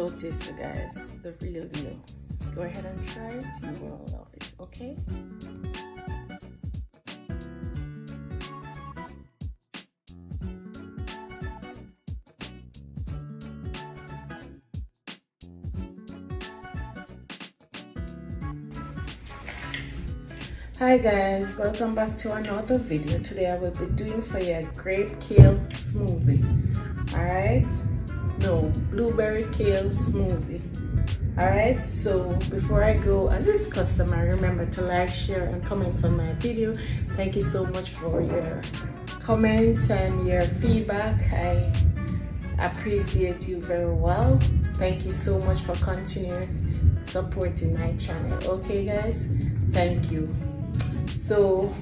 so tasty guys. The real deal. Go ahead and try it. You will love it okay? Hi guys. Welcome back to another video. Today i will be doing for you a grape kale smoothie. All right no blueberry kale smoothie. All right so before i go as is customary remember to like share and comment on my video. Thank you so much for your comments and your feedback. I appreciate you very well. Thank you so much for continuing supporting my channel. Okay guys thank you. So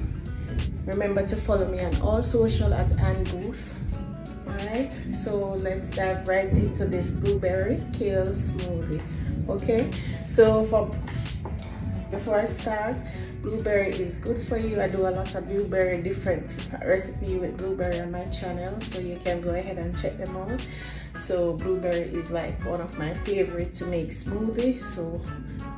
remember to follow me on all social at Ann Boothe. Alright, so let's dive right into this blueberry kale smoothie. Okay, so for before I start, blueberry is good for you. I do a lot of blueberry different recipe with blueberry on my channel, so you can go ahead and check them out. So blueberry is like one of my favorite to make smoothie. So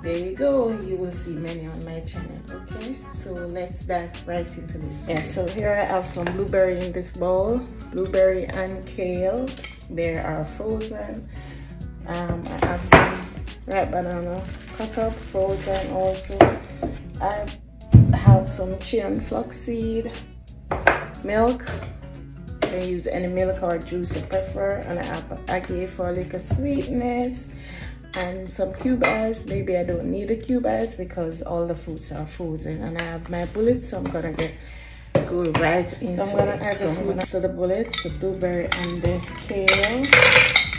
there you go. You will see many on my channel okay? So let's dive right into this yeah so here i have some blueberry in this bowl. Blueberry and kale. They are frozen. Um, i have some red banana cut up frozen also i have some chia and flaxseed milk. You can use any milk or juice you prefer and i have agave for a little sweetness and some cubes. Maybe i don't need the cubes because all the fruits are frozen and i have my bullets so i'm gonna get go right into so i'm gonna add the fruits to the bullets the blueberry and the kale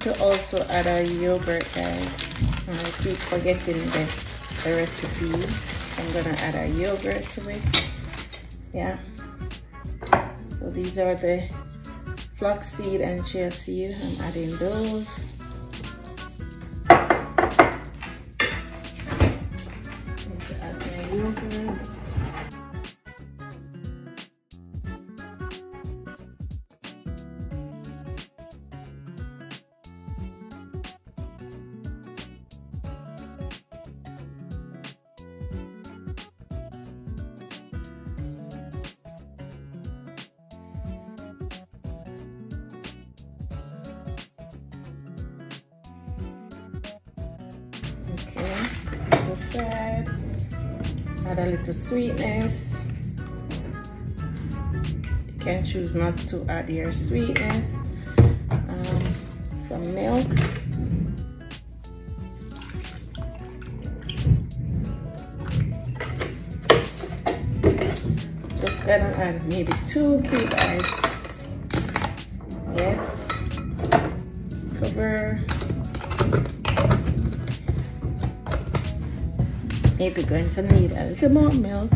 to also add a yogurt guys I keep forgetting the, the recipe. I'm gonna add a yogurt to it. Yeah. So these are the flaxseed and chia seed. I'm adding those this aside add a little sweetness. You can choose not to add your sweetness. Um, some milk. Just gonna add maybe two cube ice yes. Cover maybe going to need a little more milk.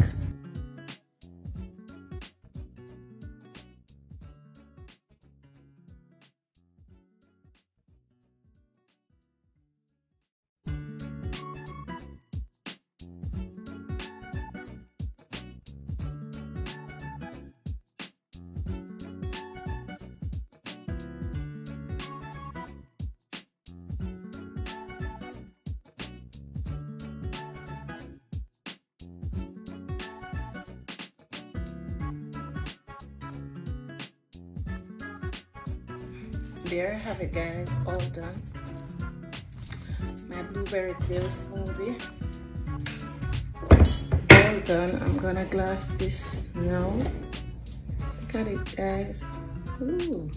There I have it guys. All done. My blueberry kale smoothie. All done. I'm gonna glass this now. Look at it guys. Ooh.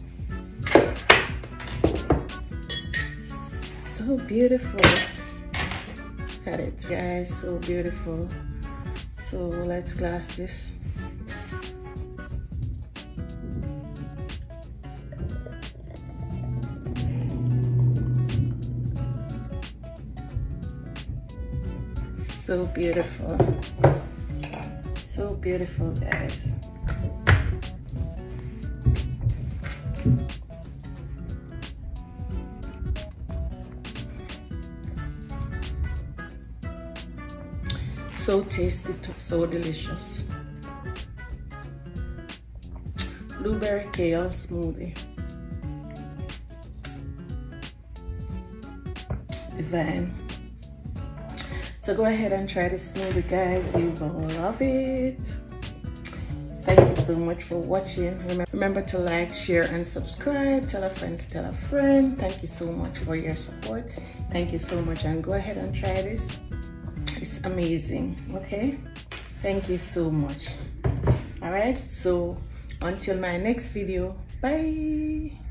so beautiful. Look at it guys. So beautiful. So let's glass this so beautiful. So beautiful guys. So tasty so delicious. Blueberry kale smoothie. Divine so go ahead and try this smoothie guys. You will love it. Thank you so much for watching. Remember to like share and subscribe. Tell a friend to tell a friend. Thank you so much for your support. Thank you so much and go ahead and try this. It's amazing okay? Thank you so much. All right so until my next video bye